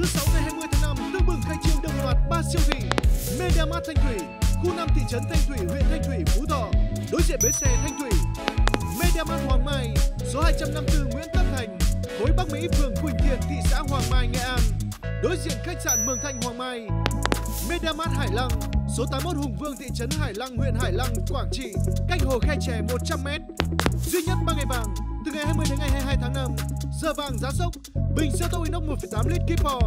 Thứ sáu ngày 20 tháng 5 tương bừng khai trương đồng loạt ba siêu thị MediaMart Thanh Thủy, khu 5 thị trấn Thanh Thủy, huyện Thanh Thủy, Phú Thọ, đối diện bến xe Thanh Thủy. MediaMart Hoàng Mai, số 254 Nguyễn Tất Thành, khối Bắc Mỹ, phường Quỳnh Thiện, thị xã Hoàng Mai, Nghệ An. Đối diện khách sạn Mường Thanh Hoàng Mai. MediaMart Hải Lăng, số 81 Hùng Vương, thị trấn Hải Lăng, huyện Hải Lăng, Quảng Trị, cách hồ Khe Chè 100m. Duy nhất 3 ngày vàng, từ ngày 20 đến ngày 22 tháng 5. Giờ vàng giá sốc, bình siêu tốc inox 1,8 lít Kipor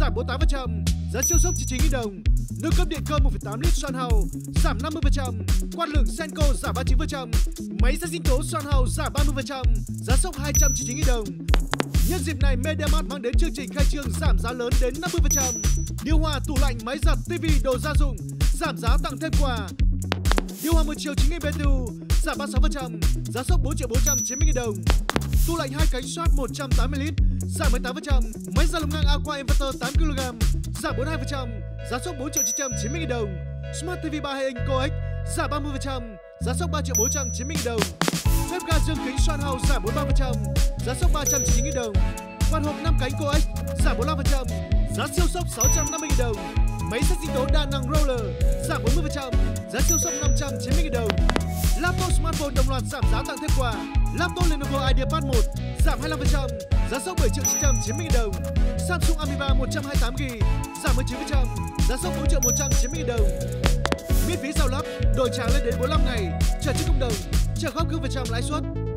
giảm 48%, giá siêu sốc 99.000 đồng. Nâng cấp điện cơ 1,8 lít Xoan Hầu giảm 50%, quạt lượng Senko giảm 39%, máy giặt sinh tố Xoan Hầu giảm 30%, giá sốc 299.000 đồng. Nhân dịp này, MediaMart mang đến chương trình khai trương giảm giá lớn đến 50%. Điều hòa, tủ lạnh, máy giặt, TV, đồ gia dụng giảm giá tặng thêm quà. Điều hòa một chiều 9 000 BTU giảm 36%, giá sốc 4 triệu 490 000 đồng. Tủ lạnh hai cánh soát 180 lít giảm 18%, máy giặt lồng ngang Aqua Inverter 8 kg giảm 42%, giá sốc 4 triệu 990 000 đồng. Smart TV 32 inch coax giảm 30%, giá sốc 3 triệu 490 000 đồng. Bếp ga dương kính Swan House giảm 43%, giá sốc 399 000 đồng. Quạt hộp 5 cánh coax giảm 45%, giá siêu sốc 650 000 đồng. Máy sắt sinh tố đa năng Roller giảm 40%, giá siêu sốc 590 000 đồng. Laptop đồng loạt giảm giá tặng thêm quà. Laptop Lenovo IdeaPad 1 giảm 25%, giá sốc 7 triệu 990 000 đồng. Samsung Amiba 128 GB giảm 19%, giá sốc 4 triệu 190 000 đồng. Miễn phí giao lắp, đổi trả lên đến 45 ngày, trả trước cộng đồng, trả góp gương phần trăm lãi suất.